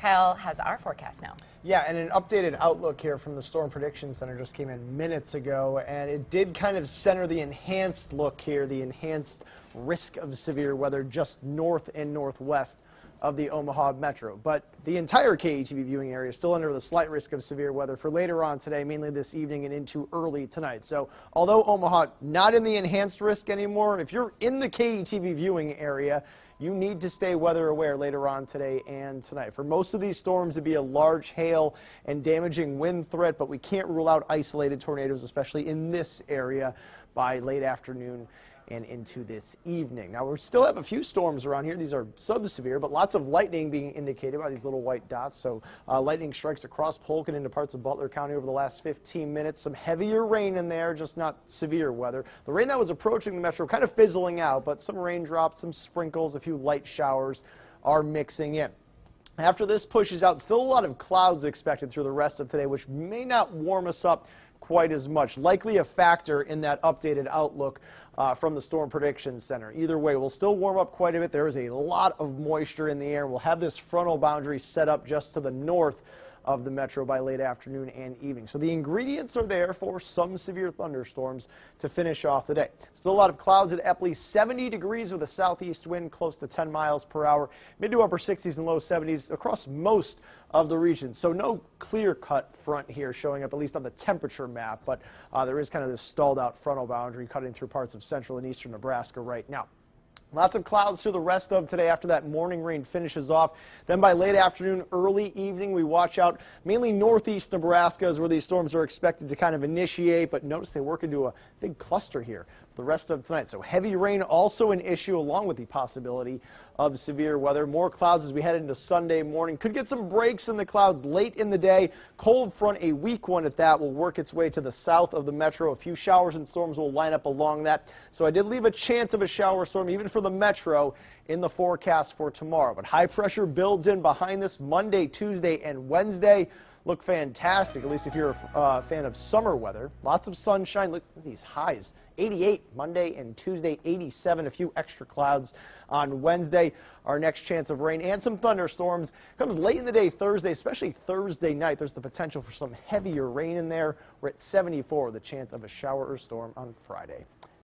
Kyle has our forecast now. Yeah, and an updated outlook here from the Storm Prediction Center just came in minutes ago, and it did kind of center the enhanced look here, the enhanced risk of severe weather just north and northwest of the Omaha Metro. But the entire KETV viewing area is still under the slight risk of severe weather for later on today, mainly this evening and into early tonight. So although Omaha not in the enhanced risk anymore, if you're in the KETV viewing area, you need to stay weather aware later on today and tonight. For most of these storms, it'd be a large hail and damaging wind threat, but we can't rule out isolated tornadoes, especially in this area by late afternoon and into this evening. Now, we still have a few storms around here. These are sub-severe, but lots of lightning being indicated by these little white dots. So uh, lightning strikes across Polk and into parts of Butler County over the last 15 minutes. Some heavier rain in there, just not severe weather. The rain that was approaching the metro kind of fizzling out, but some raindrops, some sprinkles, a few light showers are mixing in. After this pushes out, still a lot of clouds expected through the rest of today, which may not warm us up quite as much. Likely a factor in that updated outlook uh, from the Storm Prediction Center. Either way, we'll still warm up quite a bit. There is a lot of moisture in the air. We'll have this frontal boundary set up just to the north of the metro by late afternoon and evening. So the ingredients are there for some severe thunderstorms to finish off the day. Still a lot of clouds at Eppley, 70 degrees with a southeast wind close to 10 miles per hour, mid to upper 60s and low 70s across most of the region. So no clear-cut front here showing up, at least on the temperature map, but uh, there is kind of this stalled out frontal boundary cutting through parts of central and eastern Nebraska right now. Lots of clouds through the rest of today after that morning rain finishes off. Then by late afternoon, early evening, we watch out mainly northeast Nebraska is where these storms are expected to kind of initiate, but notice they work into a big cluster here the rest of tonight. So heavy rain also an issue along with the possibility of severe weather. More clouds as we head into Sunday morning. Could get some breaks in the clouds late in the day. Cold front, a weak one at that, will work its way to the south of the metro. A few showers and storms will line up along that. So I did leave a chance of a shower storm even for the metro in the forecast for tomorrow. But high pressure builds in behind this Monday, Tuesday, and Wednesday look fantastic, at least if you're a uh, fan of summer weather. Lots of sunshine. Look at these highs. 88 Monday and Tuesday, 87. A few extra clouds on Wednesday. Our next chance of rain and some thunderstorms comes late in the day Thursday, especially Thursday night. There's the potential for some heavier rain in there. We're at 74, the chance of a shower or storm on Friday.